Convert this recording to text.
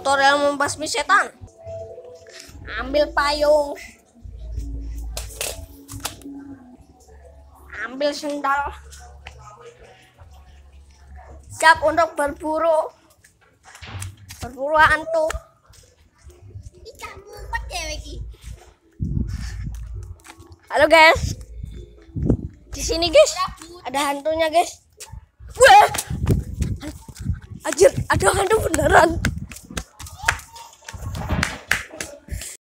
tutorial membasmi setan. Ambil payung. Ambil sendal. Siap untuk berburu. Berburu hantu. Halo guys. Di sini guys. Ada hantunya guys. Wah. Anjir, ada hantu beneran.